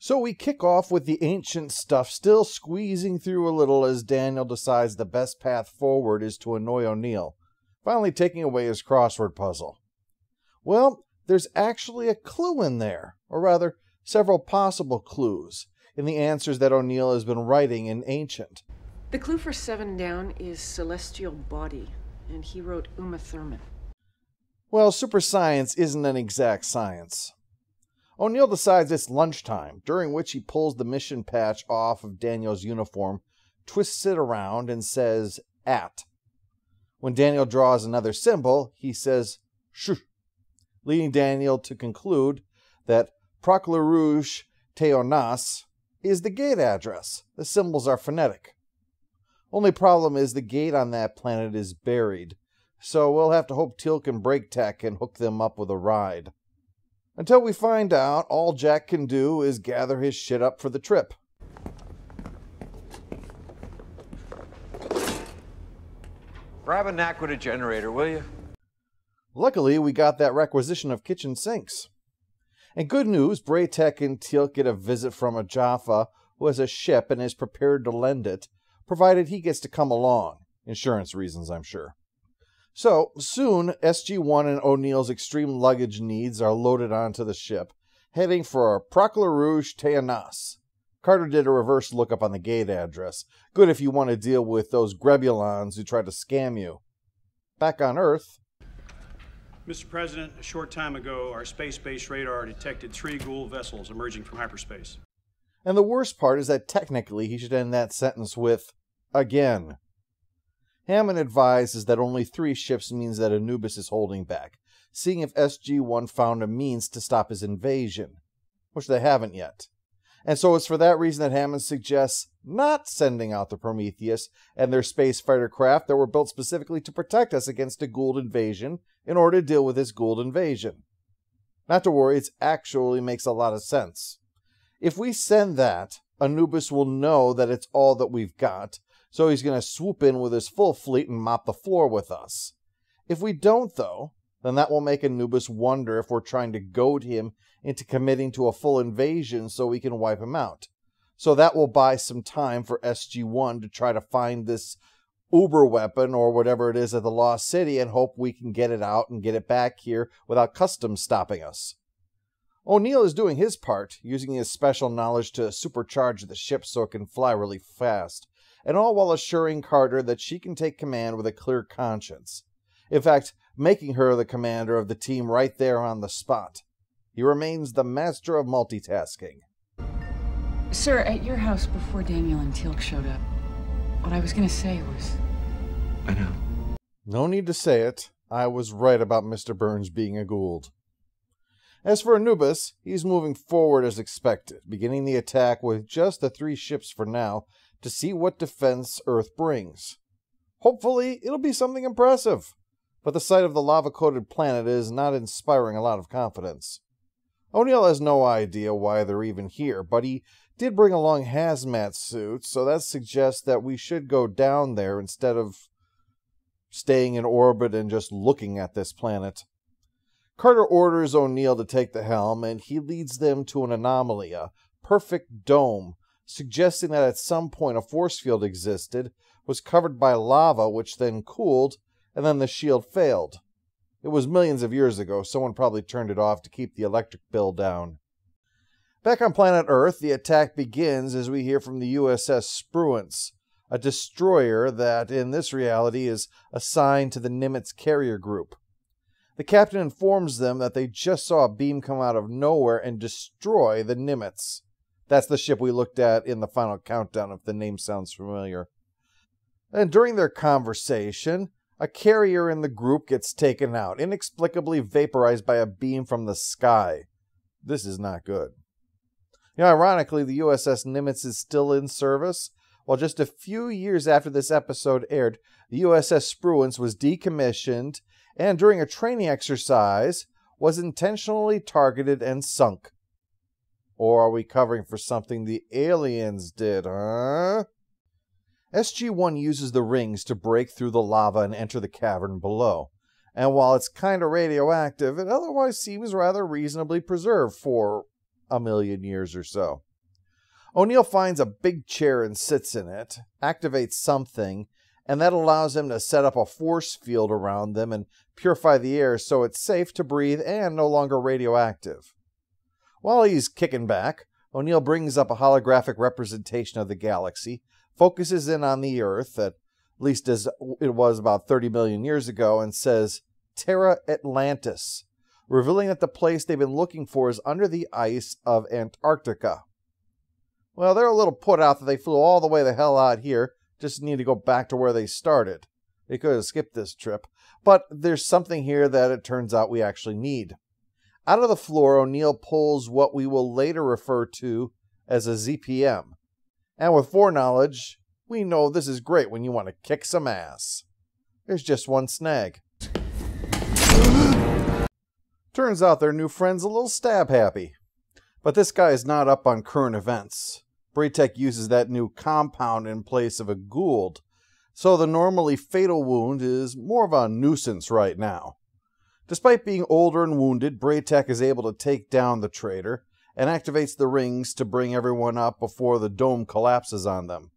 So we kick off with the ancient stuff still squeezing through a little as Daniel decides the best path forward is to annoy O'Neill, finally taking away his crossword puzzle. Well, there's actually a clue in there, or rather, several possible clues, in the answers that O'Neill has been writing in Ancient. The clue for seven down is celestial body, and he wrote Uma Thurman. Well, super science isn't an exact science. O'Neill decides it's lunchtime, during which he pulls the mission patch off of Daniel's uniform, twists it around, and says, at. When Daniel draws another symbol, he says, shh, leading Daniel to conclude that Procla Rouge Teonas is the gate address. The symbols are phonetic. Only problem is the gate on that planet is buried, so we'll have to hope Teal'c can Bra'tac and hook them up with a ride. Until we find out, all Jack can do is gather his shit up for the trip. Grab a naquadah generator, will you? Luckily, we got that requisition of kitchen sinks. And good news, Bra'tac and Teal'c get a visit from a Jaffa who has a ship and is prepared to lend it, provided he gets to come along. Insurance reasons, I'm sure. So, soon, SG 1 and O'Neill's extreme luggage needs are loaded onto the ship, heading for Proclarush Taonas. Carter did a reverse lookup on the gate address. Good if you want to deal with those Grebulons who try to scam you. Back on Earth, Mr. President, a short time ago, our space based radar detected three Goa'uld vessels emerging from hyperspace. And the worst part is that technically he should end that sentence with, again. Hammond advises that only three ships means that Anubis is holding back, seeing if SG 1 found a means to stop his invasion, which they haven't yet. And so it's for that reason that Hammond suggests not sending out the Prometheus and their space fighter craft that were built specifically to protect us against a Goa'uld invasion in order to deal with this Goa'uld invasion. Not to worry, it actually makes a lot of sense. If we send that, Anubis will know that it's all that we've got, so he's going to swoop in with his full fleet and mop the floor with us. If we don't, though, then that will make Anubis wonder if we're trying to goad him into committing to a full invasion so we can wipe him out. So that will buy some time for SG 1 to try to find this Uber weapon or whatever it is at the Lost City and hope we can get it out and get it back here without customs stopping us. O'Neill is doing his part, using his special knowledge to supercharge the ship so it can fly really fast, and all while assuring Carter that she can take command with a clear conscience. In fact, making her the commander of the team right there on the spot. He remains the master of multitasking. Sir, at your house before Daniel and Teal'c showed up, what I was gonna say was. I know. No need to say it. I was right about Mr. Burns being a Goa'uld. As for Anubis, he's moving forward as expected, beginning the attack with just the three ships for now to see what defense Earth brings. Hopefully, it'll be something impressive, but the sight of the lava coated planet is not inspiring a lot of confidence. O'Neill has no idea why they're even here, but he did bring along hazmat suits, so that suggests that we should go down there instead of staying in orbit and just looking at this planet. Carter orders O'Neill to take the helm, and he leads them to an anomaly, a perfect dome, suggesting that at some point a force field existed, was covered by lava, which then cooled, and then the shield failed. It was millions of years ago, someone probably turned it off to keep the electric bill down. Back on planet Earth, the attack begins as we hear from the USS Spruance, a destroyer that, in this reality, is assigned to the Nimitz carrier group. The captain informs them that they just saw a beam come out of nowhere and destroy the Nimitz. That's the ship we looked at in the final countdown, if the name sounds familiar. And during their conversation, a carrier in the group gets taken out, inexplicably vaporized by a beam from the sky. This is not good. You know, ironically, the USS Nimitz is still in service. While just a few years after this episode aired, the USS Spruance was decommissioned and during a training exercise was intentionally targeted and sunk. Or are we covering for something the aliens did, huh? SG 1 uses the rings to break through the lava and enter the cavern below. And while it's kind of radioactive, it otherwise seems rather reasonably preserved for a million years or so. O'Neill finds a big chair and sits in it, activates something, and that allows him to set up a force field around them and purify the air so it's safe to breathe and no longer radioactive. While he's kicking back, O'Neill brings up a holographic representation of the galaxy, focuses in on the Earth, at least as it was about 30 million years ago, and says, Terra Atlantis, revealing that the place they've been looking for is under the ice of Antarctica. Well, they're a little put out that they flew all the way the hell out here, just need to go back to where they started. They could have skipped this trip, but there's something here that it turns out we actually need. Out of the floor, O'Neill pulls what we will later refer to as a ZPM. And with foreknowledge, we know this is great when you want to kick some ass. There's just one snag. Turns out their new friend's a little stab happy. But this guy is not up on current events. Bra'tac uses that new compound in place of a Goa'uld, so the normally fatal wound is more of a nuisance right now. Despite being older and wounded, Bra'tac is able to take down the traitor and activates the rings to bring everyone up before the dome collapses on them.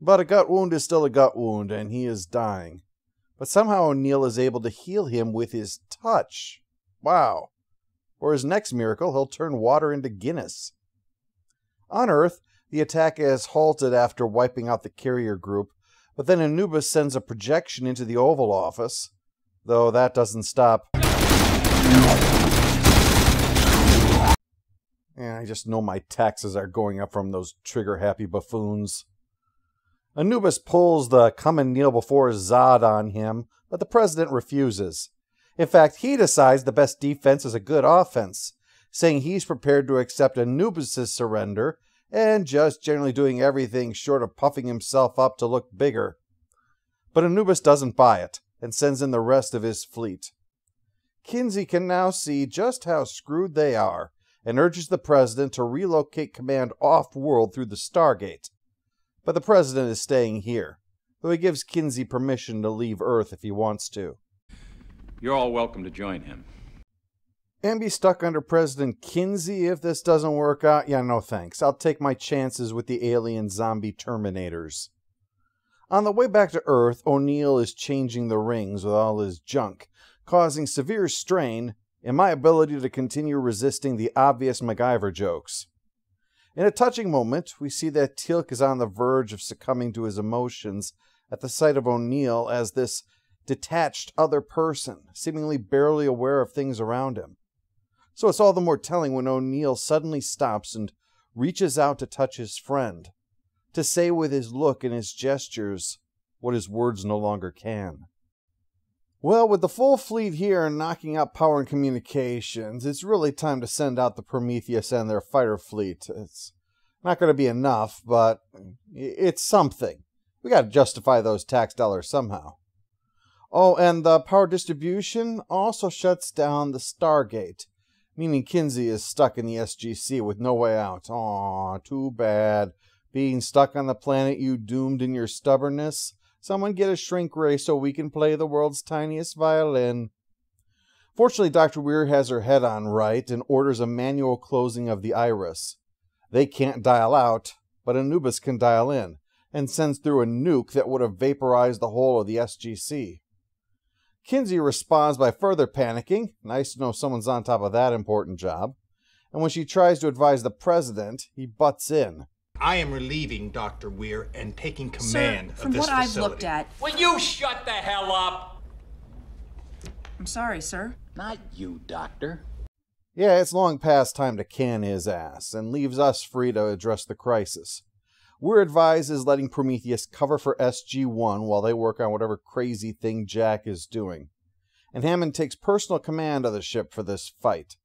But a gut wound is still a gut wound, and he is dying. But somehow O'Neill is able to heal him with his touch. Wow. For his next miracle, he'll turn water into Guinness. On Earth, the attack is halted after wiping out the carrier group, but then Anubis sends a projection into the Oval Office, though that doesn't stop. Yeah, I just know my taxes are going up from those trigger happy buffoons. Anubis pulls the come and kneel before Zod on him, but the president refuses. In fact, he decides the best defense is a good offense, saying he's prepared to accept Anubis' surrender and just generally doing everything short of puffing himself up to look bigger. But Anubis doesn't buy it and sends in the rest of his fleet. Kinsey can now see just how screwed they are and urges the president to relocate command off world through the Stargate. But the president is staying here, though he gives Kinsey permission to leave Earth if he wants to. You're all welcome to join him. And be stuck under President Kinsey if this doesn't work out? Yeah, no thanks. I'll take my chances with the alien zombie Terminators. On the way back to Earth, O'Neill is changing the rings with all his junk, causing severe strain in my ability to continue resisting the obvious MacGyver jokes. In a touching moment, we see that Teal'c is on the verge of succumbing to his emotions at the sight of O'Neill as this detached other person, seemingly barely aware of things around him. So it's all the more telling when O'Neill suddenly stops and reaches out to touch his friend, to say with his look and his gestures what his words no longer can. Well, with the full fleet here and knocking out power and communications, it's really time to send out the Prometheus and their fighter fleet. It's not going to be enough, but it's something. We got to justify those tax dollars somehow. Oh, and the power distribution also shuts down the Stargate, meaning Kinsey is stuck in the SGC with no way out. Aw, too bad. Being stuck on the planet you doomed in your stubbornness. Someone get a shrink ray so we can play the world's tiniest violin. Fortunately, Dr. Weir has her head on right and orders a manual closing of the iris. They can't dial out, but Anubis can dial in, and sends through a nuke that would have vaporized the whole of the SGC. Kinsey responds by further panicking. Nice to know someone's on top of that important job. And when she tries to advise the president, he butts in. I am relieving Dr. Weir and taking command sir, from of this what I've looked at, Will you shut the hell up? I'm sorry, sir. Not you, Doctor. Yeah, it's long past time to can his ass, and leaves us free to address the crisis. We're advised is letting Prometheus cover for SG-1 while they work on whatever crazy thing Jack is doing. And Hammond takes personal command of the ship for this fight.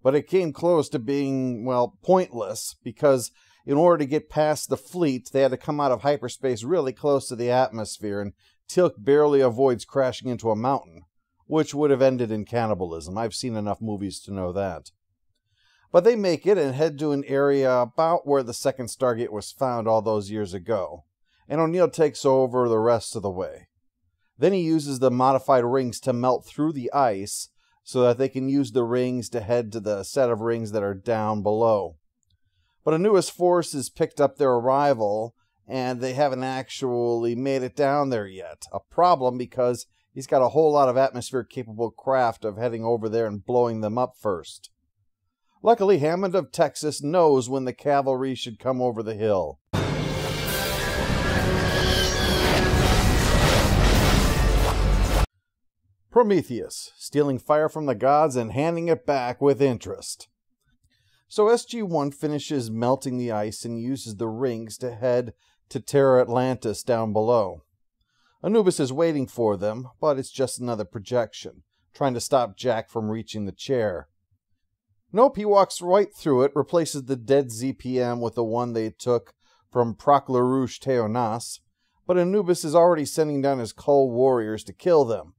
But it came close to being, well, pointless, because in order to get past the fleet, they had to come out of hyperspace really close to the atmosphere, and Teal'c barely avoids crashing into a mountain, which would have ended in cannibalism. I've seen enough movies to know that. But they make it and head to an area about where the second Stargate was found all those years ago, and O'Neill takes over the rest of the way. Then he uses the modified rings to melt through the ice so that they can use the rings to head to the set of rings that are down below. But a newest force has picked up their arrival, and they haven't actually made it down there yet. A problem because he's got a whole lot of atmosphere capable craft of heading over there and blowing them up first. Luckily, Hammond of Texas knows when the cavalry should come over the hill. Prometheus, stealing fire from the gods and handing it back with interest. So SG 1 finishes melting the ice and uses the rings to head to Terra Atlantis down below. Anubis is waiting for them, but it's just another projection, trying to stop Jack from reaching the chair. Nope, he walks right through it, replaces the dead ZPM with the one they took from Proclarush Taonas, but Anubis is already sending down his Kull warriors to kill them,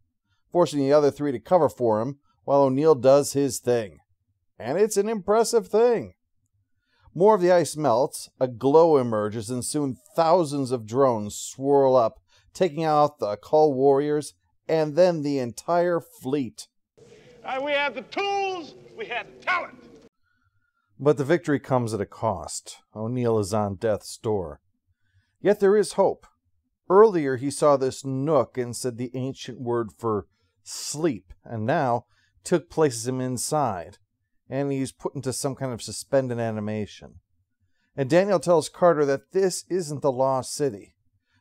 forcing the other three to cover for him while O'Neill does his thing. And it's an impressive thing. More of the ice melts, a glow emerges, and soon thousands of drones swirl up, taking out the Kull warriors and then the entire fleet. Uh, we have the tools, we have the talent. But the victory comes at a cost. O'Neill is on death's door. Yet there is hope. Earlier he saw this nook and said the ancient word for sleep, and now took places him inside, and he's put into some kind of suspended animation. And Daniel tells Carter that this isn't the lost city.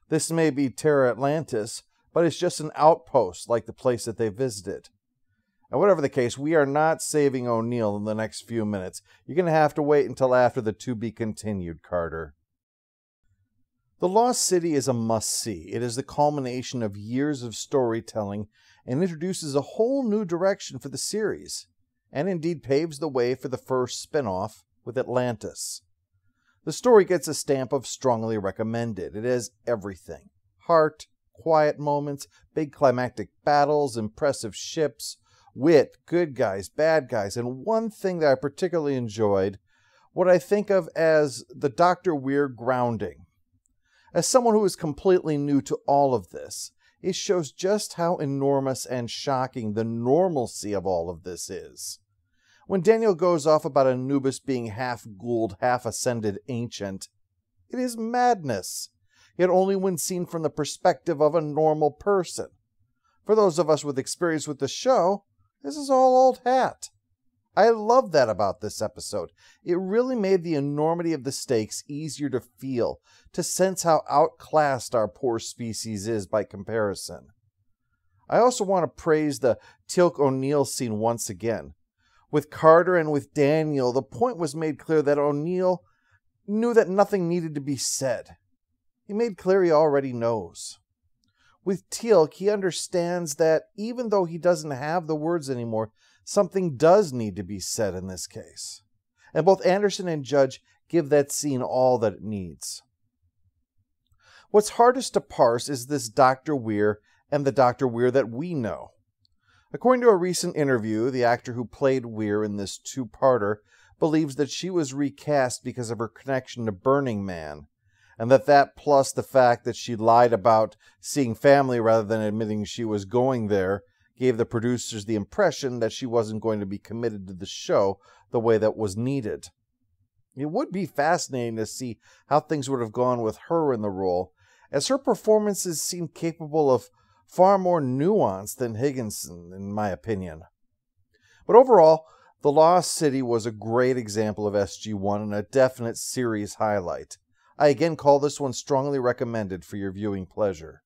This may be Terra Atlantis, but it's just an outpost like the place that they visited. And whatever the case, we are not saving O'Neill in the next few minutes. You're going to have to wait until after the to be continued, Carter. The Lost City is a must see. It is the culmination of years of storytelling and introduces a whole new direction for the series, and indeed paves the way for the first spin off with Atlantis. The story gets a stamp of strongly recommended. It has everything heart, quiet moments, big climactic battles, impressive ships, wit, good guys, bad guys, and one thing that I particularly enjoyed what I think of as the Dr. Weir grounding. As someone who is completely new to all of this, it shows just how enormous and shocking the normalcy of all of this is. When Daniel goes off about Anubis being half Goa'uld, half ascended ancient, it is madness, yet only when seen from the perspective of a normal person. For those of us with experience with the show, this is all old hat. I love that about this episode. It really made the enormity of the stakes easier to feel, to sense how outclassed our poor species is by comparison. I also want to praise the Teal'c O'Neill scene once again. With Carter and with Daniel, the point was made clear that O'Neill knew that nothing needed to be said. He made clear he already knows. With Teal'c, he understands that even though he doesn't have the words anymore, something does need to be said in this case. And both Anderson and Judge give that scene all that it needs. What's hardest to parse is this Dr. Weir and the Dr. Weir that we know. According to a recent interview, the actor who played Weir in this two parter believes that she was recast because of her connection to Burning Man, and that that plus the fact that she lied about seeing family rather than admitting she was going there gave the producers the impression that she wasn't going to be committed to the show the way that was needed. It would be fascinating to see how things would have gone with her in the role, as her performances seem capable of far more nuanced than Higginson, in my opinion. But overall, The Lost City was a great example of SG1 and a definite series highlight. I again call this one strongly recommended for your viewing pleasure.